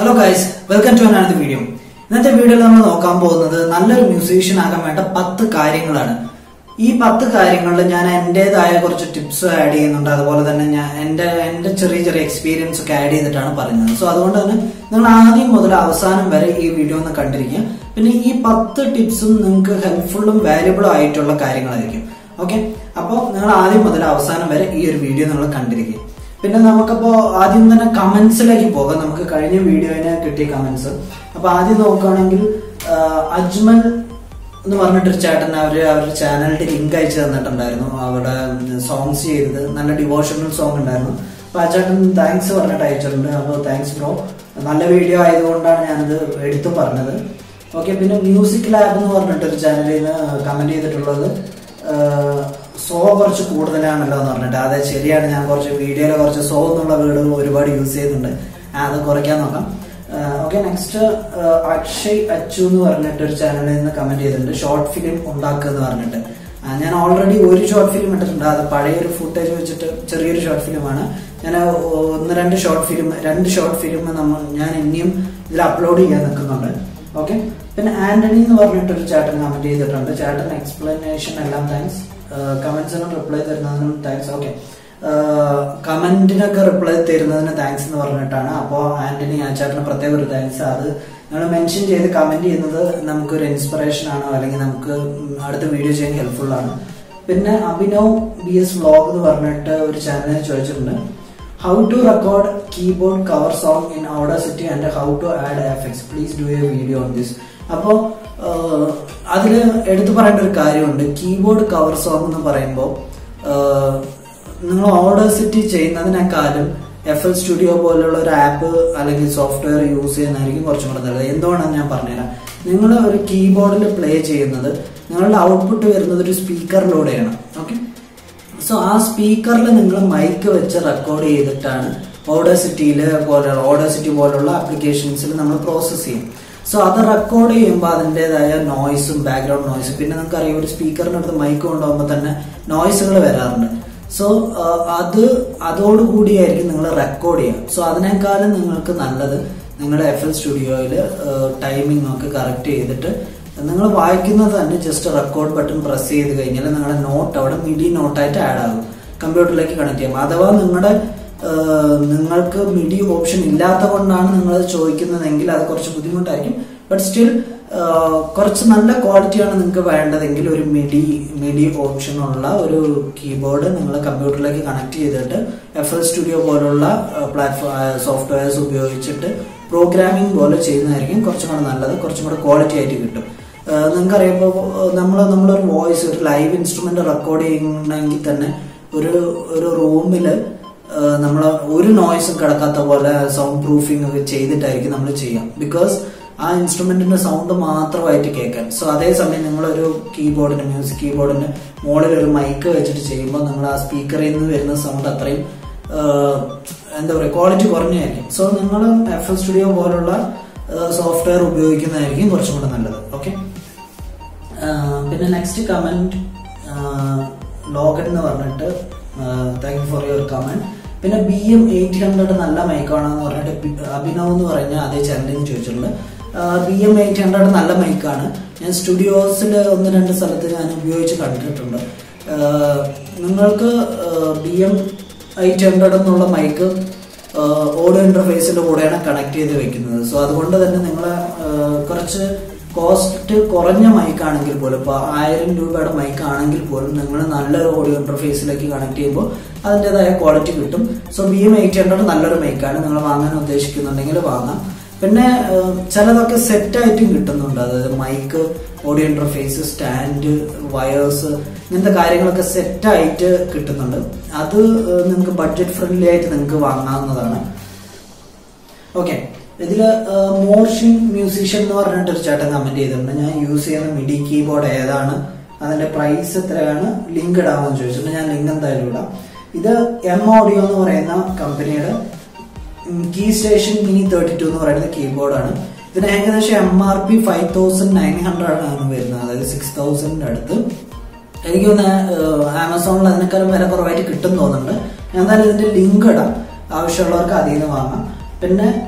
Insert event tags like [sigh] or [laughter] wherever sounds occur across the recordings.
Hello guys welcome to അനാഥ video ഇന്നത്തെ വീഡിയോയിൽ നമ്മൾ നോക്കാൻ പോകുന്നത് നല്ലൊരു മ്യൂസീഷ്യൻ ആകാൻ വേണ്ട പത്ത് കാര്യങ്ങളാണ്. ഈ പത്ത് കാര്യങ്ങളിൽ ഞാൻ എന്റെതായ കുറച്ച് ടിപ്സ് ആഡ് ചെയ്യുന്നുണ്ട്. അതുപോലെ തന്നെ ഞാൻ എന്റെ എന്റെ ചെറിയ ചെറിയ എക്സ്പീരിയൻസ് ഒക്കെ ആഡ് ചെയ്തിട്ടാണ് പറയുന്നത്. സോ അതുകൊണ്ട് തന്നെ നിങ്ങൾ ആദ്യം മുതൽ അവസാനം വരെ ഈ വീഡിയോ ഒന്ന് കണ്ടിരിക്കുക. പിന്നെ ഈ പത്ത് ടിപ്സും നിങ്ങൾക്ക് ഹെൽപ്ഫുള്ളും വാല്യുബിളും ആയിട്ടുള്ള കാര്യങ്ങളായിരിക്കും. ഓക്കെ അപ്പോൾ നിങ്ങൾ ആദ്യം മുതൽ അവസാനം വരെ ഈ ഒരു വീഡിയോ നിങ്ങൾ കണ്ടിരിക്കുക. പിന്നെ നമുക്കപ്പോ ആദ്യം തന്നെ കമന്റ്സിലേക്ക് പോകാം. നമുക്ക് കഴിഞ്ഞ വീഡിയോയിന് കിട്ടിയ കമന്റ്സ് അപ്പൊ ആദ്യം നോക്കുകയാണെങ്കിൽ അജ്മൽ എന്ന് പറഞ്ഞിട്ടൊരു ചേട്ടൻ അവർ അവരുടെ ചാനലിന്റെ ലിങ്ക് അയച്ചു തന്നിട്ടുണ്ടായിരുന്നു. അവിടെ സോങ്സ് ചെയ്തത്. നല്ല ഡിവോഷണൽ സോങ് ഉണ്ടായിരുന്നു. അപ്പൊ ആ ചേട്ടൻ താങ്ക്സ് പറഞ്ഞിട്ട് അയച്ചിട്ടുണ്ട്. അപ്പോൾ താങ്ക്സ് ബ്രോ നല്ല വീഡിയോ ആയതുകൊണ്ടാണ് ഞാനത് എടുത്തു പറഞ്ഞത്. ഓക്കെ പിന്നെ മ്യൂസിക് ലാബ് എന്ന് പറഞ്ഞിട്ടൊരു ചാനലിൽ നിന്ന് കമന്റ് ചെയ്തിട്ടുള്ളത്. സോ കുറച്ച് കൂടുതലാണല്ലോ എന്ന് പറഞ്ഞിട്ട്. അതെ ശരിയാണ്. ഞാൻ കുറച്ച് വീഡിയോയിൽ കുറച്ച് സോ എന്നുള്ള വേർഡുകൾ ഒരുപാട് യൂസ് ചെയ്യുന്നുണ്ട് അത് കുറയ്ക്കാൻ നോക്കാം. ഓക്കെ നെക്സ്റ്റ് അക്ഷയ് അച്ചു എന്ന് പറഞ്ഞിട്ട് ഒരു ചാനലിൽ നിന്ന് കമന്റ് ചെയ്തിട്ടുണ്ട്. ഷോർട്ട് ഫിലിം ഉണ്ടാക്കുക എന്ന് പറഞ്ഞിട്ട്. ഞാൻ ഓൾറെഡി ഒരു ഷോർട്ട് ഫിലിം ഇട്ടിട്ടുണ്ട്. അത് പഴയ ഒരു ഫുട്ടേജ് വെച്ചിട്ട് ചെറിയൊരു ഷോർട്ട് ഫിലിമാണ് ഞാൻ ഒന്ന് രണ്ട് ഷോർട്ട് ഫിലിം രണ്ട് ഷോർട്ട് ഫിലിം നമ്മൾ ഞാൻ ഇനിയും ഇതിൽ അപ്ലോഡ് ചെയ്യാൻ നിൽക്കുന്നുണ്ട്. ഓക്കെ പിന്നെ ആന്റണി എന്ന് പറഞ്ഞിട്ടൊരു ചാട്ടൻ കമന്റ് ചെയ്തിട്ടുണ്ട്. ചാട്ടൻ എക്സ്പ്ലനേഷൻ എല്ലാം താങ്ക്സ് കമന്റ്സിനും റിപ്ലൈ തരുന്നതിനും താങ്ക്സ് ഓക്കെ കമന്റിനൊക്കെ റിപ്ലൈ തരുന്നതിന് താങ്ക്സ് എന്ന് പറഞ്ഞിട്ടാണ്. അപ്പോൾ ആന്റണി ആചാറിന് പ്രത്യേക ഒരു താങ്ക്സ് അത് നിങ്ങൾ മെൻഷൻ ചെയ്ത് കമന്റ് ചെയ്യുന്നത് നമുക്കൊരു ഇൻസ്പിറേഷൻ ആണോ അല്ലെങ്കിൽ നമുക്ക് അടുത്ത വീഡിയോ ചെയ്യാൻ ഹെൽപ്ഫുൾ ആണ്. പിന്നെ അഭിനവ് ബി എസ് വ്ലോഗ് എന്ന് പറഞ്ഞിട്ട് ഒരു ചാനലിൽ ചോദിച്ചിട്ടുണ്ട്. How to record keyboard cover song in Audacity and how to add effects please do a video on this അപ്പോൾ അതിൽ എടുത്തു പറയേണ്ട ഒരു കാര്യമുണ്ട്. കീബോർഡ് കവർ സോങ് എന്ന് പറയുമ്പോൾ നിങ്ങൾ ഓർഡർ സിറ്റി ചെയ്യുന്നതിനേക്കാളും എഫ് എൽ സ്റ്റുഡിയോ പോലുള്ള ഒരു ആപ്പ് അല്ലെങ്കിൽ സോഫ്റ്റ്വെയർ യൂസ് ചെയ്യുന്നതായിരിക്കും കുറച്ചും കൂടെ നല്ലത്. എന്തുകൊണ്ടാണ് ഞാൻ പറഞ്ഞുതരാം? നിങ്ങൾ ഒരു കീബോർഡിൽ പ്ലേ ചെയ്യുന്നത് നിങ്ങളുടെ ഔട്ട്പുട്ട് വരുന്നത് ഒരു സ്പീക്കറിലൂടെയാണ്. ഓക്കെ? സോ ആ സ്പീക്കറിൽ നിങ്ങൾ മൈക്ക് വെച്ച് റെക്കോർഡ് ചെയ്തിട്ടാണ് ഓഡേഴ്സിറ്റിയിൽ സിറ്റിയിൽ പോലെ ഓഡേഴ്സിറ്റി സിറ്റി പോലുള്ള ആപ്ലിക്കേഷൻസിൽ നമ്മൾ പ്രോസസ്സ് ചെയ്യും സോ അത് റെക്കോർഡ് ചെയ്യുമ്പോൾ അതിന്റെതായ നോയ്സും ബാക്ക്ഗ്രൗണ്ട് നോയ്സും പിന്നെ നിങ്ങൾക്ക് അറിയാം ഒരു സ്പീക്കറിനടുത്ത് മൈക്ക് കൊണ്ടുപോകുമ്പോൾ തന്നെ നോയ്സുകൾ വരാറുണ്ട്. സോ അത് അതോടുകൂടിയായിരിക്കും നിങ്ങൾ റെക്കോർഡ് ചെയ്യുക. സോ അതിനേക്കാളും നിങ്ങൾക്ക് നല്ലത് നിങ്ങളുടെ എഫ് എൽ സ്റ്റുഡിയോയിൽ ടൈമിംഗ് ഒക്കെ കറക്റ്റ് ചെയ്തിട്ട് നിങ്ങൾ വായിക്കുന്നത് തന്നെ ജസ്റ്റ് റെക്കോർഡ് ബട്ടൺ പ്രസ് ചെയ്ത് കഴിഞ്ഞാൽ നിങ്ങളുടെ നോട്ട് അവിടെ മിഡി നോട്ടായിട്ട് ആഡ് ആകും. കമ്പ്യൂട്ടറിലേക്ക് കണക്ട് ചെയ്യാം. അഥവാ നിങ്ങളുടെ നിങ്ങൾക്ക് മിഡി ഓപ്ഷൻ ഇല്ലാത്ത കൊണ്ടാണ് നിങ്ങൾ ചോദിക്കുന്നതെങ്കിൽ അത് കുറച്ച് ബുദ്ധിമുട്ടായിരിക്കും. ബട്ട് സ്റ്റിൽ കുറച്ച് നല്ല ക്വാളിറ്റിയാണ് നിങ്ങൾക്ക് വേണ്ടതെങ്കിൽ ഒരു മിഡി മിഡി ഓപ്ഷൻ ഉള്ള ഒരു കീബോർഡ് നിങ്ങൾ കമ്പ്യൂട്ടറിലേക്ക് കണക്ട് ചെയ്തിട്ട് എഫ് സ്റ്റുഡിയോ പോലുള്ള പ്ലാറ്റ്ഫോം സോഫ്റ്റ്വെയർസ് ഉപയോഗിച്ചിട്ട് പ്രോഗ്രാമിംഗ് പോലെ ചെയ്യുന്നതായിരിക്കും കുറച്ചും കൂടെ നല്ലത് കുറച്ചും കൂടെ ക്വാളിറ്റി ആയിട്ട് കിട്ടും. നിങ്ങൾക്കറിയപ്പോൾ നമ്മൾ നമ്മളൊരു വോയിസ് ഒരു ലൈവ് ഇൻസ്ട്രുമെന്റ് റെക്കോർഡ് ചെയ്യണമെങ്കിൽ തന്നെ ഒരു ഒരു റൂമിൽ നമ്മൾ ഒരു നോയ്സും കിടക്കാത്ത പോലെ സൗണ്ട് പ്രൂഫിംഗ് ഒക്കെ ചെയ്തിട്ടായിരിക്കും നമ്മൾ ചെയ്യാം. ബിക്കോസ് ആ ഇൻസ്ട്രുമെന്റിന്റെ സൗണ്ട് മാത്രമായിട്ട് കേൾക്കാൻ. സോ അതേസമയം നിങ്ങളൊരു കീബോർഡിന് മ്യൂസിക് കീബോർഡിന് മുകളിൽ ഒരു മൈക്ക് വെച്ചിട്ട് ചെയ്യുമ്പോൾ നമ്മൾ ആ സ്പീക്കറിൽ നിന്ന് വരുന്ന സൗണ്ട് അത്രയും എന്താ പറയുക ക്വാളിറ്റി കുറഞ്ഞായിരിക്കും സോ നിങ്ങൾ എഫ് എസ് സ്റ്റുഡിയോ പോലുള്ള സോഫ്റ്റ്വെയർ ഉപയോഗിക്കുന്നതായിരിക്കും കുറച്ചും കൂടെ നല്ലത്. ഓക്കെ പിന്നെ നെക്സ്റ്റ് കമന്റ് ലോഗൻ എന്ന് പറഞ്ഞിട്ട് thank you for your comment പിന്നെ ബി എം എയ്റ്റ് ഹൺഡ്രഡ് നല്ല മൈക്കാണെന്ന് പറഞ്ഞിട്ട് അഭിനവ് എന്ന് പറഞ്ഞ അതേ ചാനലിൽ ചോദിച്ചിട്ടുണ്ട്. ബി എം എയ്റ്റ് ഹൺഡ്രഡ് നല്ല മൈക്കാണ് ഞാൻ സ്റ്റുഡിയോസിൽ ഒന്ന് രണ്ട് സ്ഥലത്ത് ഞാൻ ഉപയോഗിച്ച് കണ്ടിട്ടുണ്ട്. നിങ്ങൾക്ക് ബി എം എയ്റ്റ് ഹൺഡ്രഡ് എന്നുള്ള മൈക്ക് ഓഡിയോ ഇന്റർഫേസിന്റെ കൂടെയാണ് കണക്ട് ചെയ്ത് വെക്കുന്നത്. സോ അതുകൊണ്ട് തന്നെ നിങ്ങളെ കുറച്ച് കോസ്റ്റ് കുറഞ്ഞ മൈക്ക് ആണെങ്കിൽ പോലും ഇപ്പൊ ആയിരം രൂപയുടെ മൈക്ക് ആണെങ്കിൽ പോലും നിങ്ങൾ നല്ലൊരു ഓഡിയോ ഇന്റർഫേസിലേക്ക് കണക്ട് ചെയ്യുമ്പോൾ അതിന്റെതായ ക്വാളിറ്റി കിട്ടും. So B M eight hundred നല്ലൊരു മൈക്കാണ് നിങ്ങൾ വാങ്ങാൻ ഉദ്ദേശിക്കുന്നുണ്ടെങ്കിൽ വാങ്ങാം. പിന്നെ ചിലതൊക്കെ സെറ്റായിട്ടും കിട്ടുന്നുണ്ട്. അതായത് mic audio interface stand wires ഇങ്ങനത്തെ കാര്യങ്ങളൊക്കെ സെറ്റായിട്ട് കിട്ടുന്നുണ്ട്. അത് നിങ്ങൾക്ക് ബഡ്ജറ്റ് ഫ്രണ്ട്ലി ആയിട്ട് നിങ്ങൾക്ക് വാങ്ങാവുന്നതാണ്. ഓക്കെ ഇതിൽ മോർഷിൻ മ്യൂസീഷ്യൻ എന്ന് പറഞ്ഞിട്ട് ഒരു ചേട്ടൻ കമന്റ് ചെയ്തിട്ടുണ്ട്. ഞാൻ യൂസ് ചെയ്യുന്ന മിഡി കീബോർഡ് ഏതാണ്? അതിന്റെ പ്രൈസ് എത്രയാണ്? ലിങ്ക് ഇടാമെന്ന് ചോദിച്ചിട്ടുണ്ട്. ഞാൻ ലിങ്ക് എന്തായാലും ഇടാം. ഇത് എം ഓഡിയോ എന്ന് പറയുന്ന കമ്പനിയുടെ key station mini thirty two എന്ന് പറയുന്ന കീബോർഡാണ് ഇതിന് ഏകദേശം M R P five thousand nine hundred ആണ് വരുന്നത്. അതായത് സിക്സ് തൗസൻഡിന്റെ അടുത്ത്. എനിക്ക് ആമസോണിൽ അതിനേക്കാളും വില കുറവായിട്ട് കിട്ടും തോന്നുന്നുണ്ട്. എന്തായാലും ഇതിന്റെ ലിങ്ക് ഇടാം. ആവശ്യമുള്ളവർക്ക് അതിൽ നിന്ന് വാങ്ങാം. പിന്നെ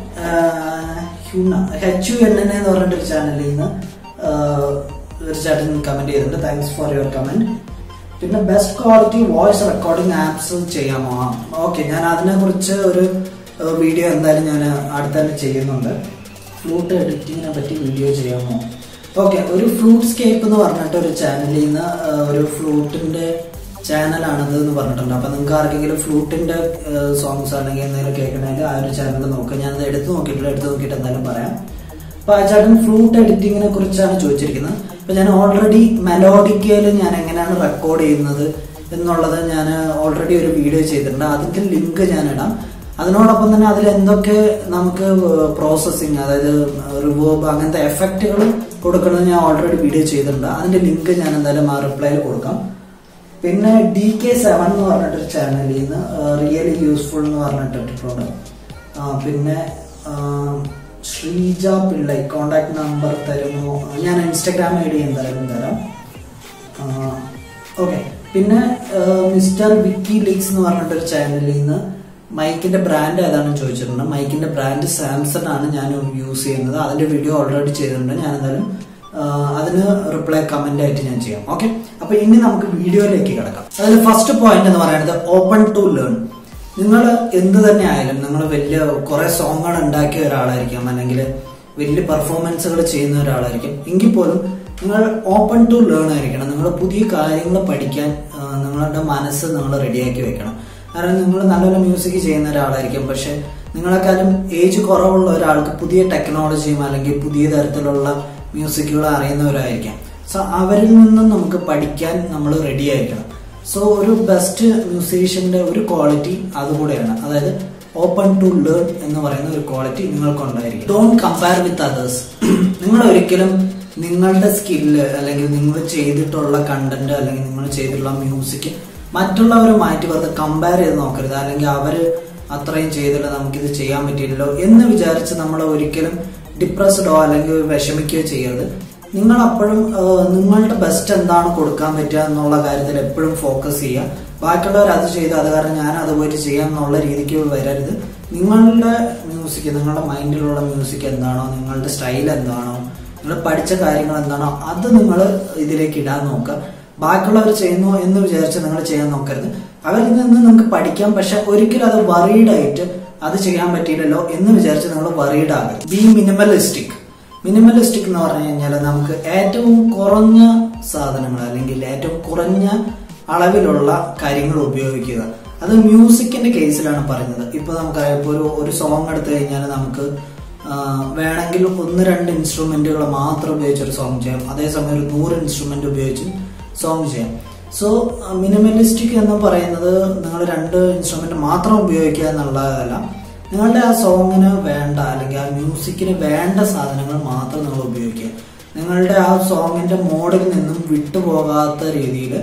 ഹ്യൂണ എച്ച് യു എൻ എൻ എന്ന് പറഞ്ഞിട്ടൊരു ചാനലിൽ നിന്ന് ഒരു തീർച്ചയായിട്ടും കമന്റ് ചെയ്തിട്ടുണ്ട്. താങ്ക്സ് ഫോർ യുവർ കമന്റ് പിന്നെ best quality voice recording apps ചെയ്യാമോ? ഓക്കെ ഞാൻ അതിനെ കുറിച്ച് ഒരു വീഡിയോ എന്തായാലും ഞാൻ അടുത്തന്നെ ചെയ്യുന്നുണ്ട്. ഫ്ലൂട്ട് എഡിറ്റിങ്ങിനെ പറ്റി വീഡിയോ ചെയ്യാമോ? ഓക്കെ ഒരു ഫ്ലൂട്ട് സ്കേപ്പ് എന്ന് പറഞ്ഞിട്ട് ഒരു ചാനലിൽ നിന്ന് ഒരു ഫ്ലൂട്ടിന്റെ ചാനലാണിത് എന്ന് പറഞ്ഞിട്ടുണ്ട്. അപ്പൊ നിങ്ങൾക്ക് ആർക്കെങ്കിലും ഫ്ലൂട്ടിന്റെ സോങ്സ് അല്ലെങ്കിൽ എന്തെങ്കിലും കേൾക്കണമെങ്കിൽ ആ ഒരു ചാനൽ നോക്കുക ഞാൻ അത് എടുത്ത് നോക്കിയിട്ടില്ല. എടുത്ത് നോക്കിയിട്ട് എന്തായാലും പറയാം. അപ്പൊ ആ ചേട്ടൻ ഫ്ലൂട്ട് എഡിറ്റിങ്ങിനെ കുറിച്ചാണ് ചോദിച്ചിരിക്കുന്നത്. അപ്പൊ ഞാൻ ഓൾറെഡി മെലോഡിക്കയിൽ ഞാൻ എങ്ങനെയാണ് റെക്കോർഡ് ചെയ്യുന്നത് എന്നുള്ളത് ഞാൻ ഓൾറെഡി ഒരു വീഡിയോ ചെയ്തിട്ടുണ്ട്. അതിന്റെ ലിങ്ക് ഞാൻ ഇടാം. അതിനോടൊപ്പം തന്നെ അതിൽ എന്തൊക്കെ നമുക്ക് പ്രോസസ്സിങ് അതായത് റിവേർബ് അങ്ങനത്തെ എഫക്റ്റുകൾ കൊടുക്കുന്നത് ഞാൻ ഓൾറെഡി വീഡിയോ ചെയ്തിട്ടുണ്ട്. അതിന്റെ ലിങ്ക് ഞാൻ എന്തായാലും ആ റിപ്ലൈയിൽ കൊടുക്കാം. പിന്നെ ഡി കെ സെവൻ എന്ന് പറഞ്ഞിട്ടൊരു ചാനലിൽ നിന്ന് റിയലി യൂസ്ഫുൾ എന്ന് പറഞ്ഞിട്ടിട്ടുണ്ട്. പിന്നെ ശ്രീജ പിള്ളൈ കോണ്ടാക്ട് നമ്പർ തരുന്നു ഞാൻ ഇൻസ്റ്റാഗ്രാം ഐ ഡി എന്തായാലും തരാം. ഓക്കെ പിന്നെ മിസ്റ്റർ വിക്കി ലീക്സ് എന്ന് പറഞ്ഞിട്ടൊരു ചാനലിൽ നിന്ന് മൈക്കിന്റെ ബ്രാൻഡ് ഏതാണെന്ന് ചോദിച്ചിട്ടുണ്ട്. മൈക്കിന്റെ ബ്രാൻഡ് സാംസൺ ആണ് ഞാൻ യൂസ് ചെയ്യുന്നത്. അതിന്റെ വീഡിയോ ഓൾറെഡി ചെയ്തിട്ടുണ്ട്. ഞാൻ എന്തായാലും അതിന് റിപ്ലൈ കമന്റ് ആയിട്ട് ഞാൻ ചെയ്യാം. ഓക്കെ അപ്പൊ ഇനി നമുക്ക് വീഡിയോയിലേക്ക് കിടക്കാം. അതിൽ ഫസ്റ്റ് പോയിന്റ് എന്ന് പറയുന്നത് ഓപ്പൺ ടു ലേൺ നിങ്ങൾ എന്ത് തന്നെ ആയാലും നിങ്ങൾ വലിയ കുറെ സോങ്ങുകൾ ഉണ്ടാക്കിയ ഒരാളായിരിക്കാം അല്ലെങ്കിൽ വലിയ പെർഫോമൻസുകൾ ചെയ്യുന്ന ഒരാളായിരിക്കും. എങ്കിൽ പോലും നിങ്ങൾ ഓപ്പൺ ടു ലേൺ ആയിരിക്കണം. നിങ്ങൾ പുതിയ കാര്യങ്ങൾ പഠിക്കാൻ നിങ്ങളുടെ മനസ്സ് നിങ്ങൾ റെഡിയാക്കി വെക്കണം. കാരണം നിങ്ങൾ നല്ലൊരു മ്യൂസിക് ചെയ്യുന്ന ഒരാളായിരിക്കും. പക്ഷെ നിങ്ങളെക്കാളും ഏജ് കുറവുള്ള ഒരാൾക്ക് പുതിയ ടെക്നോളജിയും അല്ലെങ്കിൽ പുതിയ തരത്തിലുള്ള മ്യൂസിക്കുകൾ അറിയുന്നവരായിരിക്കാം. സോ അവരിൽ നിന്നും നമുക്ക് പഠിക്കാൻ നമ്മൾ റെഡി ആയിരിക്കണം. സോ ഒരു ബെസ്റ്റ് മ്യൂസീഷ്യന്റെ ഒരു ക്വാളിറ്റി അതുകൂടെയാണ്. അതായത് ഓപ്പൺ ടു ലേൺ എന്ന് പറയുന്ന ഒരു ക്വാളിറ്റി നിങ്ങൾക്കുണ്ടായിരിക്കും ഡോണ്ട് കമ്പയർ വിത്ത് അതേഴ്സ് നിങ്ങൾ ഒരിക്കലും നിങ്ങളുടെ സ്കില്ല് അല്ലെങ്കിൽ നിങ്ങൾ ചെയ്തിട്ടുള്ള കണ്ടന്റ് അല്ലെങ്കിൽ നിങ്ങൾ ചെയ്തിട്ടുള്ള മ്യൂസിക് മറ്റുള്ളവരെ മാറ്റി വെറുതെ കമ്പയർ ചെയ്ത് നോക്കരുത്. അല്ലെങ്കിൽ അവർ അത്രയും ചെയ്തില്ല നമുക്കിത് ചെയ്യാൻ പറ്റിയില്ലല്ലോ എന്ന് വിചാരിച്ച് നമ്മൾ ഒരിക്കലും ഡിപ്രസ്ഡോ അല്ലെങ്കിൽ വിഷമിക്കുകയോ ചെയ്യരുത്. നിങ്ങൾ അപ്പോഴും നിങ്ങളുടെ ബെസ്റ്റ് എന്താണ് കൊടുക്കാൻ പറ്റുക എന്നുള്ള കാര്യത്തിൽ എപ്പോഴും ഫോക്കസ് ചെയ്യുക. ബാക്കിയുള്ളവർ അത് ചെയ്തു അത് കാരണം ഞാൻ അത് പോയിട്ട് ചെയ്യാം എന്നുള്ള രീതിക്ക് വരരുത്. നിങ്ങളുടെ മ്യൂസിക് നിങ്ങളുടെ മൈൻഡിലുള്ള മ്യൂസിക് എന്താണോ നിങ്ങളുടെ സ്റ്റൈൽ എന്താണോ നിങ്ങൾ പഠിച്ച കാര്യങ്ങൾ എന്താണോ അത് നിങ്ങൾ ഇതിലേക്ക് ഇടാൻ നോക്കുക. ബാക്കിയുള്ളവർ ചെയ്യുന്നു എന്ന് വിചാരിച്ച് നിങ്ങൾ ചെയ്യാൻ നോക്കരുത്. അവരിൽ നിന്ന് നിങ്ങൾക്ക് പഠിക്കാം പക്ഷെ ഒരിക്കലും അത് വറീഡ് ആയിട്ട് അത് ചെയ്യാൻ പറ്റിയില്ലല്ലോ എന്ന് വിചാരിച്ച് നമ്മൾ വറീഡ് ബി മിനിമലിസ്റ്റിക് മിനിമലിസ്റ്റിക് എന്ന് പറഞ്ഞു കഴിഞ്ഞാൽ നമുക്ക് ഏറ്റവും കുറഞ്ഞ സാധനങ്ങൾ അല്ലെങ്കിൽ ഏറ്റവും കുറഞ്ഞ അളവിലുള്ള കാര്യങ്ങൾ ഉപയോഗിക്കുക. അത് മ്യൂസിക്കിന്റെ കേസിലാണ് പറയുന്നത്. ഇപ്പൊ നമുക്കറിയാം ഇപ്പോൾ ഒരു ഒരു സോങ് എടുത്തു കഴിഞ്ഞാൽ നമുക്ക് വേണമെങ്കിൽ ഒന്ന് രണ്ട് ഇൻസ്ട്രുമെന്റുകൾ മാത്രം ഉപയോഗിച്ച് ഒരു സോങ് ചെയ്യാം. അതേസമയം ഒരു നൂറ് ഇൻസ്ട്രുമെന്റ് ഉപയോഗിച്ച് സോങ് ചെയ്യാം. സോ മിനിമലിസ്റ്റിക് എന്ന് പറയുന്നത് നിങ്ങൾ രണ്ട് ഇൻസ്ട്രുമെന്റ് മാത്രം ഉപയോഗിക്കുക എന്നുള്ളതല്ല നിങ്ങളുടെ ആ സോങ്ങിന് വേണ്ട അല്ലെങ്കിൽ ആ മ്യൂസിക്കിന് വേണ്ട സാധനങ്ങൾ മാത്രം നിങ്ങൾ ഉപയോഗിക്കുക. നിങ്ങളുടെ ആ സോങ്ങിന്റെ മോഡിൽ നിന്നും വിട്ടുപോകാത്ത രീതിയിൽ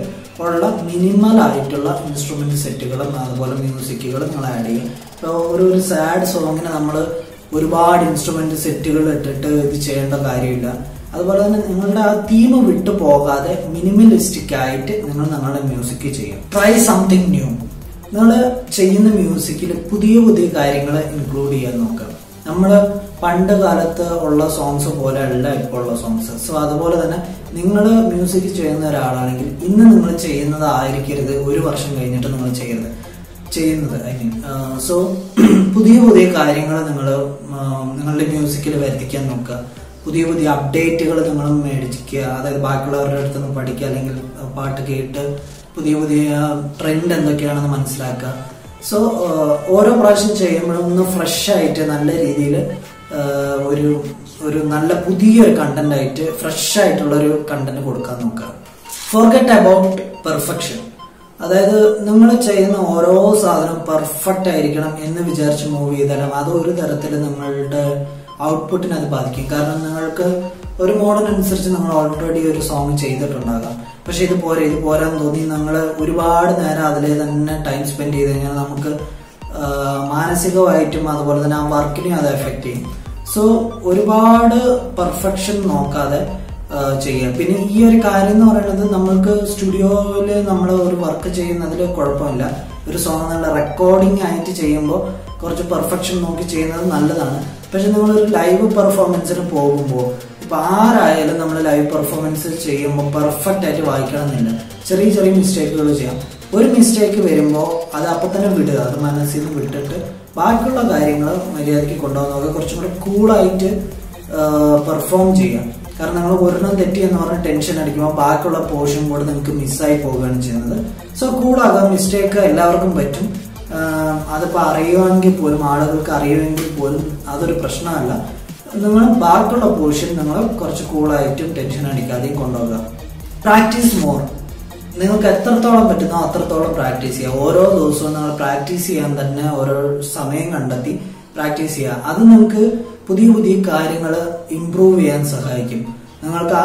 ഉള്ള മിനിമൽ ആയിട്ടുള്ള ഇൻസ്ട്രുമെന്റ് സെറ്റുകളും അതുപോലെ മ്യൂസിക്കുകളും നിങ്ങൾ ആഡ് ചെയ്യും ഇപ്പോൾ ഒരു ഒരു സാഡ് സോങ്ങിന് നമ്മൾ ഒരുപാട് ഇൻസ്ട്രുമെന്റ് സെറ്റുകൾ ഇട്ടിട്ട് ഇത് ചെയ്യേണ്ട കാര്യമില്ല. അതുപോലെ തന്നെ നിങ്ങളുടെ ആ തീം വിട്ടു പോകാതെ മിനിമലിസ്റ്റിക് ആയിട്ട് നിങ്ങൾ നിങ്ങളുടെ മ്യൂസിക് ചെയ്യും. ട്രൈ സംതിങ് ന്യൂ നിങ്ങൾ ചെയ്യുന്ന മ്യൂസിക്കിൽ പുതിയ പുതിയ കാര്യങ്ങൾ ഇൻക്ലൂഡ് ചെയ്യാൻ നോക്കുക. നമ്മൾ പണ്ട് കാലത്ത് ഉള്ള സോങ്സ് പോലെ അല്ല ഇപ്പോൾ ഉള്ള സോങ്സ് സോ അതുപോലെ തന്നെ നിങ്ങൾ മ്യൂസിക് ചെയ്യുന്ന ഒരാളാണെങ്കിൽ ഇന്ന് നിങ്ങൾ ചെയ്യുന്നത് ആയിരിക്കരുത്. ഒരു വർഷം കഴിഞ്ഞിട്ട് നിങ്ങൾ ചെയ്യരുത്. ചെയ്യുന്നത് ഐ മീൻ സോ പുതിയ പുതിയ കാര്യങ്ങൾ നിങ്ങൾ നിങ്ങളുടെ മ്യൂസിക്കിൽ വരുത്തിക്കാൻ നോക്കുക. പുതിയ പുതിയ അപ്ഡേറ്റുകൾ നിങ്ങൾ മേടിക്കുക അതായത് ബാക്കിയുള്ളവരുടെ അടുത്ത് നിന്ന് പഠിക്കുക അല്ലെങ്കിൽ പാട്ട് കേട്ട് പുതിയ പുതിയ ട്രെൻഡ് എന്തൊക്കെയാണെന്ന് മനസ്സിലാക്കുക. സോ ഓരോ പ്രാവശ്യം ചെയ്യുമ്പോഴും ഒന്ന് ഫ്രഷ് ആയിട്ട് നല്ല രീതിയിൽ ഒരു ഒരു നല്ല പുതിയൊരു കണ്ടന്റ് ആയിട്ട് ഫ്രഷ് ആയിട്ടുള്ള ഒരു കണ്ടന്റ് കൊടുക്കാൻ നോക്കുക. ഫോർഗെറ്റ് അബൌട്ട് പെർഫെക്ഷൻ അതായത് നിങ്ങൾ ചെയ്യുന്ന ഓരോ സാധനവും പെർഫെക്റ്റ് ആയിരിക്കണം എന്ന് വിചാരിച്ച് മൂവ് ചെയ്താലും അത് ഒരു തരത്തിൽ നിങ്ങളുടെ ഔട്ട്പുട്ടിനെ അത് ബാധിക്കും. കാരണം നിങ്ങൾക്ക് ഒരു മോഡൽ അനുസരിച്ച് നിങ്ങൾ ഓൾറെഡി ഒരു സോങ് ചെയ്തിട്ടുണ്ടാകാം. പക്ഷെ ഇത് പോരെ ഇത് പോരാന്ന് തോന്നി നിങ്ങൾ ഒരുപാട് നേരം അതിൽ തന്നെ ടൈം സ്പെൻഡ് ചെയ്ത് കഴിഞ്ഞാൽ നമുക്ക് മാനസികമായിട്ടും അതുപോലെ തന്നെ ആ വർക്കിനെയും അത് എഫക്ട് ചെയ്യും. സോ ഒരുപാട് പെർഫെക്ഷൻ നോക്കാതെ ചെയ്യുക. പിന്നെ ഈ ഒരു കാര്യം എന്ന് പറയുന്നത് നമ്മൾക്ക് സ്റ്റുഡിയോയിൽ നമ്മൾ ഒരു വർക്ക് ചെയ്യുന്നതിൽ കുഴപ്പമില്ല. ഒരു സോങ് നല്ല റെക്കോർഡിംഗ് ആയിട്ട് ചെയ്യുമ്പോൾ കുറച്ച് പെർഫെക്ഷൻ നോക്കി ചെയ്യുന്നത് നല്ലതാണ്. പക്ഷെ ഒരു ലൈവ് പെർഫോമൻസിന് പോകുമ്പോൾ ഇപ്പൊ ആരായാലും നമ്മൾ ലൈവ് പെർഫോമൻസ് ചെയ്യുമ്പോൾ പെർഫെക്റ്റ് ആയിട്ട് വായിക്കണമെന്നില്ല. ചെറിയ ചെറിയ മിസ്റ്റേക്കുകൾ ചെയ്യാം. ഒരു മിസ്റ്റേക്ക് വരുമ്പോൾ അത് അപ്പൊ തന്നെ വിടുക. അത് മനസ്സിൽ നിന്ന് വിട്ടിട്ട് ബാക്കിയുള്ള കാര്യങ്ങൾ മര്യാദയ്ക്ക് കൊണ്ടുപോകാൻ നോക്കുക. കുറച്ചും കൂടെ കൂളായിട്ട് പെർഫോം ചെയ്യാം കാരണം നിങ്ങൾ ഒരെണ്ണം തെറ്റി എന്ന് പറഞ്ഞ് ടെൻഷൻ അടിക്കുമ്പോൾ ബാക്കിയുള്ള പോർഷൻ കൂടെ നിങ്ങൾക്ക് മിസ്സായി പോവുകയാണ് ചെയ്യുന്നത്. സോ കൂളാകാം മിസ്റ്റേക്ക് എല്ലാവർക്കും പറ്റും. അതിപ്പോ അറിയുമെങ്കിൽ പോലും ആളുകൾക്ക് അറിയുമെങ്കിൽ പോലും അതൊരു പ്രശ്നമല്ല. നിങ്ങൾ ബാക്കിയുള്ള പോർഷൻ നിങ്ങൾ കുറച്ച് കൂളായിട്ടും ടെൻഷൻ അടിക്കാതെയും കൊണ്ടുപോകുക. പ്രാക്ടീസ് മോർ നിങ്ങൾക്ക് എത്രത്തോളം പറ്റുന്നോ അത്രത്തോളം പ്രാക്ടീസ് ചെയ്യുക. ഓരോ ദിവസവും നിങ്ങൾ പ്രാക്ടീസ് ചെയ്യാൻ തന്നെ ഓരോ സമയം കണ്ടെത്തി പ്രാക്ടീസ് ചെയ്യുക. അത് നിങ്ങൾക്ക് പുതിയ പുതിയ കാര്യങ്ങൾ ഇംപ്രൂവ് ചെയ്യാൻ സഹായിക്കും. നിങ്ങൾക്ക്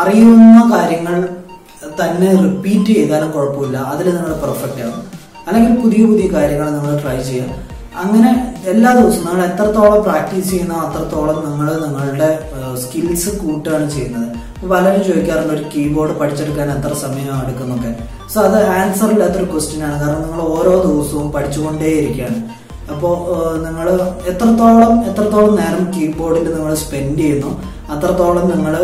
അറിയുന്ന കാര്യങ്ങൾ തന്നെ റിപ്പീറ്റ് ചെയ്താലും കുഴപ്പമില്ല. അതിൽ നിങ്ങൾ പെർഫെക്റ്റ് ആവും അല്ലെങ്കിൽ പുതിയ പുതിയ കാര്യങ്ങൾ നമ്മൾ ട്രൈ ചെയ്യുക അങ്ങനെ എല്ലാ ദിവസവും നമ്മൾ എത്രത്തോളം പ്രാക്ടീസ് ചെയ്യുന്നോ അത്രത്തോളം നമ്മൾ നിങ്ങളുടെ സ്കിൽസ് കൂട്ടുകയാണ് ചെയ്യുന്നത്. പലരും ചോദിക്കാറുണ്ട് ഒരു കീബോർഡ് പഠിച്ചെടുക്കാൻ എത്ര സമയം എടുക്കുന്നൊക്കെ. സോ അത് ആൻസർ ഇല്ലാത്തൊരു ക്വസ്റ്റ്യൻ ആണ്. കാരണം നിങ്ങൾ ഓരോ ദിവസവും പഠിച്ചുകൊണ്ടേയിരിക്കുകയാണ്. അപ്പോൾ നിങ്ങൾ എത്രത്തോളം എത്രത്തോളം നേരം കീബോർഡിൽ നിങ്ങൾ സ്പെൻഡ് ചെയ്യുന്നു അത്രത്തോളം നിങ്ങൾ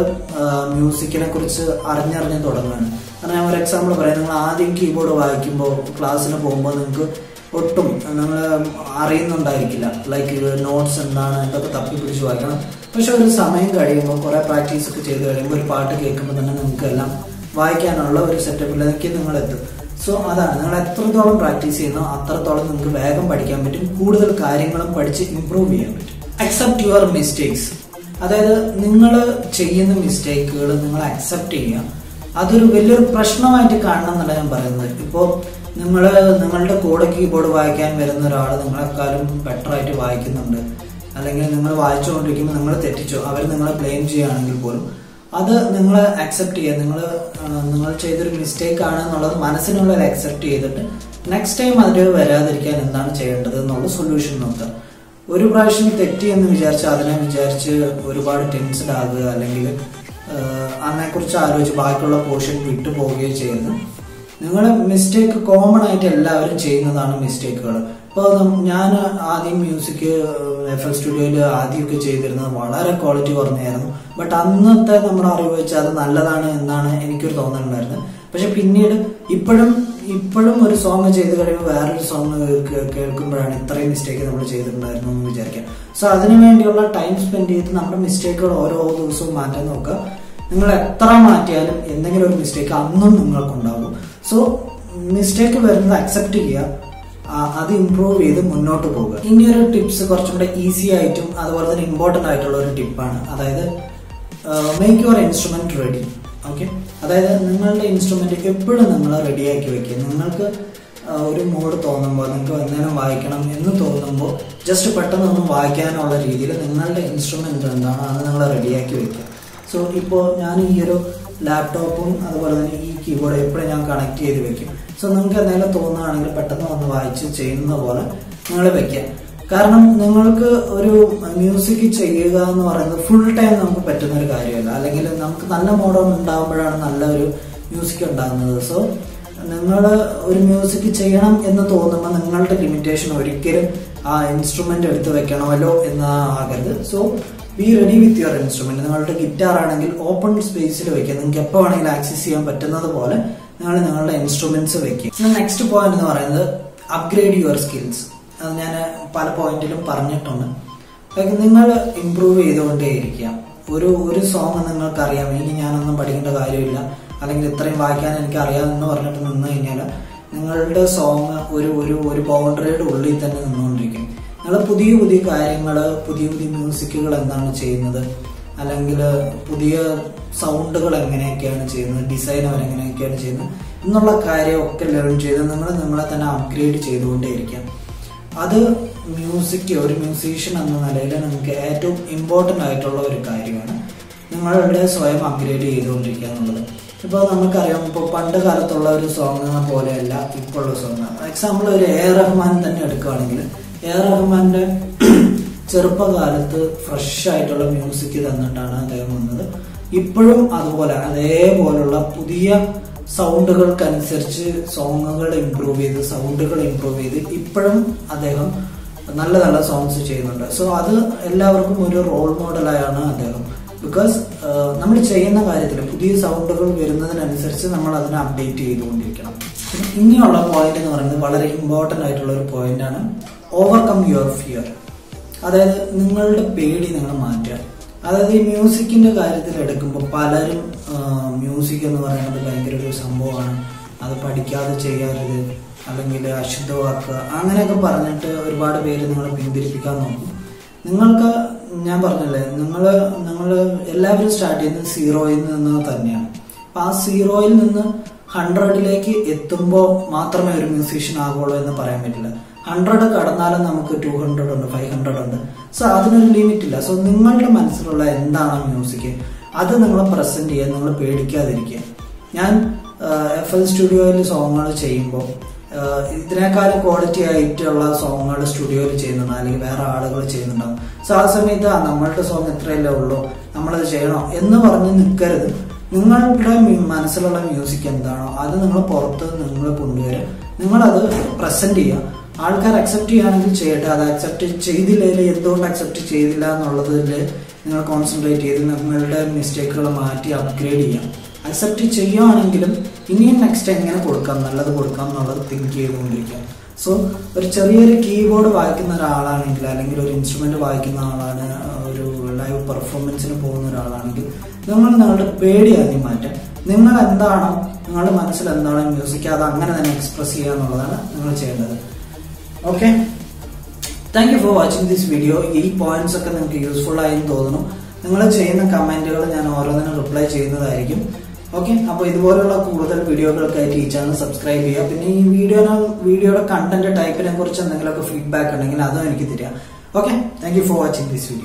മ്യൂസിക്കിനെ കുറിച്ച് അറിഞ്ഞറിഞ്ഞ് തുടങ്ങുകയാണ്. കാരണം ഞാൻ ഒരു എക്സാമ്പിൾ പറയാം. നിങ്ങൾ ആദ്യം കീബോർഡ് വായിക്കുമ്പോൾ ക്ലാസ്സിന് പോകുമ്പോൾ നിങ്ങൾക്ക് ഒട്ടും നിങ്ങൾ അറിയുന്നുണ്ടായിരിക്കില്ല. ലൈക്ക് നോട്ട്സ് എന്താണ് എന്തൊക്കെ തപ്പി പിടിച്ച് വായിക്കണം. പക്ഷെ ഒരു സമയം കഴിയുമ്പോൾ കുറെ പ്രാക്ടീസ് ഒക്കെ ചെയ്ത് കഴിയുമ്പോൾ ഒരു പാട്ട് കേൾക്കുമ്പോൾ തന്നെ നിങ്ങൾക്ക് എല്ലാം വായിക്കാനുള്ള ഒരു സെറ്റപ്പിലേക്ക് നിങ്ങൾ എത്തും സോ അതാണ്. നിങ്ങൾ എത്രത്തോളം പ്രാക്ടീസ് ചെയ്യുന്നോ അത്രത്തോളം നിങ്ങൾക്ക് വേഗം പഠിക്കാൻ പറ്റും. കൂടുതൽ കാര്യങ്ങളും പഠിച്ച് ഇമ്പ്രൂവ് ചെയ്യാൻ പറ്റും. അക്സെപ്റ്റ് യുവർ മിസ്റ്റേക്സ് അതായത് നിങ്ങൾ ചെയ്യുന്ന മിസ്റ്റേക്കുകൾ നിങ്ങൾ അക്സെപ്റ്റ് ചെയ്യുക. അതൊരു വലിയൊരു പ്രശ്നമായിട്ട് കാണണം എന്നല്ല ഞാൻ പറയുന്നത്. ഇപ്പോൾ നിങ്ങൾ നിങ്ങളുടെ കൂടെ കീബോർഡ് വായിക്കാൻ വരുന്ന ഒരാൾ നിങ്ങളെക്കാളും ബെറ്റർ ആയിട്ട് വായിക്കുന്നുണ്ട്. അല്ലെങ്കിൽ നിങ്ങൾ വായിച്ചുകൊണ്ടിരിക്കുമ്പോൾ നിങ്ങൾ തെറ്റിച്ചോ അവർ നിങ്ങളെ ബ്ലെയിം ചെയ്യുകയാണെങ്കിൽ പോലും അത് നിങ്ങൾ അക്സെപ്റ്റ് ചെയ്യുക. നിങ്ങൾ നിങ്ങൾ ചെയ്തൊരു മിസ്റ്റേക്ക് ആണ് എന്നുള്ളത് മനസ്സിനുള്ളിൽ അക്സെപ്റ്റ് ചെയ്തിട്ട് നെക്സ്റ്റ് ടൈം അതിൽ വരാതിരിക്കാൻ എന്താണ് ചെയ്യേണ്ടത് എന്നുള്ള സൊല്യൂഷൻ നോക്കുക. ഒരു പ്രാവശ്യം തെറ്റി എന്ന് വിചാരിച്ച് അതിനെ വിചാരിച്ച് ഒരുപാട് ടെൻഷൻ ആകുക അല്ലെങ്കിൽ അതിനെക്കുറിച്ച് ആലോചിച്ച് ബാക്കിയുള്ള പോർഷൻ വിട്ടു ചെയ്യുന്നു. നിങ്ങൾ മിസ്റ്റേക്ക് കോമൺ ആയിട്ട് എല്ലാവരും ചെയ്യുന്നതാണ് മിസ്റ്റേക്കുകൾ ഇപ്പോൾ ഞാൻ ആദ്യം മ്യൂസിക് എഫ് എൽ സ്റ്റുഡിയോയിൽ ആദ്യമൊക്കെ ചെയ്തിരുന്നത് വളരെ ക്വാളിറ്റി കുറഞ്ഞായിരുന്നു. ബട്ട് അന്നത്തെ നമ്മുടെ അറിവ് വെച്ച് അത് നല്ലതാണ് എന്നാണ് എനിക്കൊരു തോന്നലുണ്ടായിരുന്നത്. പക്ഷെ പിന്നീട് ഇപ്പോഴും ഇപ്പോഴും ഒരു സോങ് ചെയ്ത് കഴിയുമ്പോൾ വേറൊരു സോങ് കേൾക്കുമ്പോഴാണ് ഇത്രയും മിസ്റ്റേക്ക് നമ്മൾ ചെയ്തിട്ടുണ്ടായിരുന്നു എന്ന് വിചാരിക്കാം സോ അതിനു വേണ്ടിയുള്ള ടൈം സ്പെൻഡ് ചെയ്ത് നമ്മുടെ മിസ്റ്റേക്കുകൾ ഓരോ ദിവസവും മാറ്റാൻ നോക്കുക. നിങ്ങൾ എത്ര മാറ്റിയാലും എന്തെങ്കിലും ഒരു മിസ്റ്റേക്ക് അന്നും നിങ്ങൾക്കുണ്ടാകും. സോ മിസ്റ്റേക്ക് വരുന്നത് അക്സെപ്റ്റ് ചെയ്യുക അത് ഇമ്പ്രൂവ് ചെയ്ത് മുന്നോട്ട് പോകുക. ഇനി ഒരു ടിപ്സ് കുറച്ചും ഈസി ആയിട്ടും അതുപോലെ തന്നെ ഇമ്പോർട്ടന്റ് ആയിട്ടുള്ള ഒരു ടിപ്പാണ് അതായത് make your instrument ready okay അതായത് നിങ്ങളുടെ ഇൻസ്ട്രുമെന്റ് എപ്പോഴും നിങ്ങൾ റെഡിയാക്കി വെക്കുക. നിങ്ങൾക്ക് ഒരു മൂഡ് തോന്നുമ്പോൾ നിങ്ങൾക്ക് എന്തെങ്കിലും വായിക്കണം എന്ന് തോന്നുമ്പോൾ ജസ്റ്റ് പെട്ടെന്ന് ഒന്ന് വായിക്കാനുള്ള രീതിയിൽ നിങ്ങളുടെ ഇൻസ്ട്രുമെന്റ് എന്താണോ അത് നിങ്ങൾ റെഡിയാക്കി വെക്കുക. സോ ഇപ്പോൾ ഞാൻ ഈ ഒരു ലാപ്ടോപ്പും അതുപോലെ തന്നെ ഈ കീബോർഡ് എപ്പോഴും ഞാൻ കണക്ട് ചെയ്ത് വെക്കും. സോ നിങ്ങൾക്ക് എന്തെങ്കിലും തോന്നുകയാണെങ്കിൽ പെട്ടെന്ന് വന്ന് വായിച്ച് ചെയ്യുന്ന പോലെ നിങ്ങൾ വെക്കുക. കാരണം നിങ്ങൾക്ക് ഒരു മ്യൂസിക് ചെയ്യുക എന്ന് പറയുന്നത് ഫുൾ ടൈം നമുക്ക് പറ്റുന്ന ഒരു കാര്യമല്ല. അല്ലെങ്കിൽ നമുക്ക് നല്ല മോഡോൺ ഉണ്ടാകുമ്പോഴാണ് നല്ലൊരു മ്യൂസിക് ഉണ്ടാകുന്നത്. സോ നിങ്ങൾ ഒരു മ്യൂസിക് ചെയ്യണം എന്ന് തോന്നുമ്പോൾ നിങ്ങളുടെ ലിമിറ്റേഷൻ ഒരിക്കലും ആ ഇൻസ്ട്രുമെന്റ് എടുത്ത് വെക്കണമല്ലോ എന്ന് ആകരുത്. So be ready with your instrument. നിങ്ങളുടെ ഗിറ്റാർ ആണെങ്കിൽ ഓപ്പൺ സ്പേസിൽ വെക്കുക. നിങ്ങൾക്ക് എപ്പോൾ വേണമെങ്കിലും ആക്സസ് ചെയ്യാൻ പറ്റുന്നത് പോലെ നിങ്ങൾ നിങ്ങളുടെ ഇൻസ്ട്രുമെന്റ്സ് വെക്കുക. നെക്സ്റ്റ് പോയിന്റ് എന്ന് പറയുന്നത് അപ്ഗ്രേഡ് യുവർ സ്കിൽസ് അത് ഞാൻ പല പോയിന്റിലും പറഞ്ഞിട്ടുണ്ട്. നിങ്ങൾ ഇമ്പ്രൂവ് ചെയ്തുകൊണ്ടേയിരിക്കുക. ഒരു ഒരു സോങ് നിങ്ങൾക്ക് അറിയാം ഇനി ഞാനൊന്നും പഠിക്കേണ്ട കാര്യമില്ല. അല്ലെങ്കിൽ ഇത്രയും വായിക്കാൻ എനിക്ക് അറിയാമെന്ന് പറഞ്ഞിട്ട് നിന്നു കഴിഞ്ഞാൽ നിങ്ങളുടെ സോങ് ഒരു ഒരു ഒരു ബൗണ്ടറിയുടെ ഉള്ളിൽ തന്നെ നിന്നുകൊണ്ടിരിക്കും. നിങ്ങൾ പുതിയ പുതിയ കാര്യങ്ങൾ പുതിയ പുതിയ മ്യൂസിക്കുകൾ എന്താണ് ചെയ്യുന്നത്? അല്ലെങ്കിൽ പുതിയ സൗണ്ടുകൾ എങ്ങനെയൊക്കെയാണ് ചെയ്യുന്നത്? ഡിസൈൻ അവർ എങ്ങനെയൊക്കെയാണ് ചെയ്യുന്നത്? എന്നുള്ള കാര്യമൊക്കെ ലേൺ ചെയ്ത് നിങ്ങൾ നിങ്ങളെ തന്നെ അപ്ഗ്രേഡ് ചെയ്തുകൊണ്ടേയിരിക്കാം. അത് മ്യൂസിക് ഒരു മ്യൂസീഷ്യൻ എന്ന നിലയിൽ നിങ്ങൾക്ക് ഏറ്റവും ഇമ്പോർട്ടന്റ് ആയിട്ടുള്ള ഒരു കാര്യമാണ്. നിങ്ങളുടെ സ്വയം അപ്ഗ്രേഡ് ചെയ്തുകൊണ്ടിരിക്കുക എന്നുള്ളത്. ഇപ്പോൾ നമുക്കറിയാം ഇപ്പോൾ പണ്ട് കാലത്തുള്ള ഒരു സോങ് പോലെയല്ല ഇപ്പോഴുള്ള സോങ് എക്സാമ്പിൾ ഒരു എ റഹ്മാൻ തന്നെ എടുക്കുകയാണെങ്കിൽ എ റഹ്മാന്റെ [clears throat] ചെറുപ്പകാലത്ത് ഫ്രഷ് ആയിട്ടുള്ള മ്യൂസിക് തന്നിട്ടാണ് അദ്ദേഹം വന്നത്. ഇപ്പോഴും അതുപോലെ അതേപോലുള്ള പുതിയ സൗണ്ടുകൾക്കനുസരിച്ച് സോങ്ങുകൾ ഇമ്പ്രൂവ് ചെയ്ത് സൗണ്ടുകൾ ഇമ്പ്രൂവ് ചെയ്ത് ഇപ്പോഴും അദ്ദേഹം നല്ല നല്ല സോങ്സ് ചെയ്യുന്നുണ്ട്. സോ അത് എല്ലാവർക്കും ഒരു റോൾ മോഡലായാണ് അദ്ദേഹം. ബിക്കോസ് നമ്മൾ ചെയ്യുന്ന കാര്യത്തിൽ പുതിയ സൗണ്ടുകൾ വരുന്നതിനനുസരിച്ച് നമ്മൾ അതിനെ അപ്ഡേറ്റ് ചെയ്തുകൊണ്ടിരിക്കണം. ഇനിയുള്ള പോയിന്റ് എന്ന് പറയുന്നത് വളരെ ഇമ്പോർട്ടന്റ് ആയിട്ടുള്ള ഒരു പോയിന്റാണ് ഓവർകം യുവർ ഫിയർ അതായത് നിങ്ങളുടെ പേടി നിങ്ങൾ മാറ്റുക. അതായത് ഈ മ്യൂസിക്കിന്റെ കാര്യത്തിൽ എടുക്കുമ്പോൾ പലരും മ്യൂസിക് എന്ന് പറയുന്നത് ഭയങ്കര ഒരു സംഭവമാണ്. അത് പഠിക്കാതെ ചെയ്യരുത്. അല്ലെങ്കിൽ അശുദ്ധമാക്കുക. അങ്ങനെയൊക്കെ പറഞ്ഞിട്ട് ഒരുപാട് പേര് നിങ്ങളെ പിന്തിരിപ്പിക്കാൻ നോക്കും. നിങ്ങൾക്ക് ഞാൻ പറഞ്ഞല്ലേ നിങ്ങൾ നിങ്ങൾ എല്ലാവരും സ്റ്റാർട്ട് ചെയ്യുന്നത് സീറോയിൽ നിന്ന് തന്നെയാണ്. അപ്പം ആ സീറോയിൽ നിന്ന് ഹൺഡ്രഡിലേക്ക് എത്തുമ്പോൾ മാത്രമേ ഒരു മ്യൂസീഷ്യൻ ആകുള്ളൂ എന്ന് പറയാൻ പറ്റില്ല. ഹൺഡ്രഡ് കടന്നാലും നമുക്ക് ടു ഹൺഡ്രഡ് ഉണ്ട് ഫൈവ് ഹൺഡ്രഡ് ഉണ്ട്. സോ അതിനൊരു ലിമിറ്റ് ഇല്ല. സോ നിങ്ങളുടെ മനസ്സിലുള്ള എന്താണ് മ്യൂസിക് അത് നിങ്ങൾ പ്രസന്റ് ചെയ്യുക നിങ്ങൾ പേടിക്കാതിരിക്കുക. ഞാൻ എഫ് എൽ സ്റ്റുഡിയോയിൽ സോങ്ങുകൾ ചെയ്യുമ്പോൾ ഇതിനേക്കാളും ക്വാളിറ്റി ആയിട്ടുള്ള സോങ്ങുകൾ സ്റ്റുഡിയോയിൽ ചെയ്യുന്നുണ്ട് അല്ലെങ്കിൽ വേറെ ആളുകൾ ചെയ്യുന്നുണ്ടാവും. സോ ആ സമയത്ത് ആ നമ്മളുടെ സോങ് എത്രയല്ലേ ഉള്ളൂ നമ്മളത് ചെയ്യണോ എന്ന് പറഞ്ഞ് നിൽക്കരുത് നിങ്ങളുടെ മനസ്സിലുള്ള മ്യൂസിക് എന്താണോ അത് നിങ്ങൾ പുറത്ത് നിങ്ങൾ കൊണ്ടുവരിക. നിങ്ങളത് പ്രസന്റ് ചെയ്യുക. ആൾക്കാർ അക്സെപ്റ്റ് ചെയ്യുകയാണെങ്കിൽ ചെയ്യട്ടെ. അത് അക്സെപ്റ്റ് ചെയ്തില്ലെങ്കിൽ എന്തുകൊണ്ട് അക്സെപ്റ്റ് ചെയ്തില്ല എന്നുള്ളതിൽ നിങ്ങൾ കോൺസെൻട്രേറ്റ് ചെയ്ത് നിങ്ങളുടെ മിസ്റ്റേക്കുകൾ മാറ്റി അപ്ഗ്രേഡ് ചെയ്യാം. അക്സെപ്റ്റ് ചെയ്യുകയാണെങ്കിലും ഇനിയും നെക്സ്റ്റ് എങ്ങനെ കൊടുക്കാം. നല്ലത് കൊടുക്കാം എന്നുള്ളത് തിങ്ക് ചെയ്തുകൊണ്ടിരിക്കാം സോ ഒരു ചെറിയൊരു കീബോർഡ് വായിക്കുന്ന ഒരാളാണെങ്കിൽ അല്ലെങ്കിൽ ഒരു ഇൻസ്ട്രുമെന്റ് വായിക്കുന്ന ആളാണ് ഒരു ലൈവ് പെർഫോമൻസിന് പോകുന്ന ഒരാളാണെങ്കിൽ നിങ്ങൾ നിങ്ങളുടെ പേടി ആദ്യം മാറ്റാം. നിങ്ങൾ എന്താണോ നിങ്ങളുടെ മനസ്സിൽ എന്താണോ മ്യൂസിക് അത് അങ്ങനെ തന്നെ എക്സ്പ്രസ് ചെയ്യുക എന്നുള്ളതാണ് നിങ്ങൾ ചെയ്യേണ്ടത്. Okay thank you for watching this video ഈ പോയിന്റ്സ് ഒക്കെ നിങ്ങൾക്ക് യൂസ്ഫുൾ ആയെന്ന് തോന്നുന്നു. നിങ്ങൾ ചെയ്യുന്ന കമന്റുകൾ ഞാൻ ഓരോന്നിനും റിപ്ലൈ ചെയ്യുന്നതായിരിക്കും. ഓക്കെ അപ്പോൾ ഇതുപോലുള്ള കൂടുതൽ വീഡിയോകൾക്കായിട്ട് ഈ ചാനൽ സബ്സ്ക്രൈബ് ചെയ്യുക. പിന്നെ ഈ വീഡിയോ വീഡിയോയുടെ കണ്ടന്റ് ടൈപ്പിനെ കുറിച്ച് എന്തെങ്കിലുമൊക്കെ ഫീഡ്ബാക്ക് ഉണ്ടെങ്കിൽ അതും എനിക്ക് തരിക. Okay thank for watching this video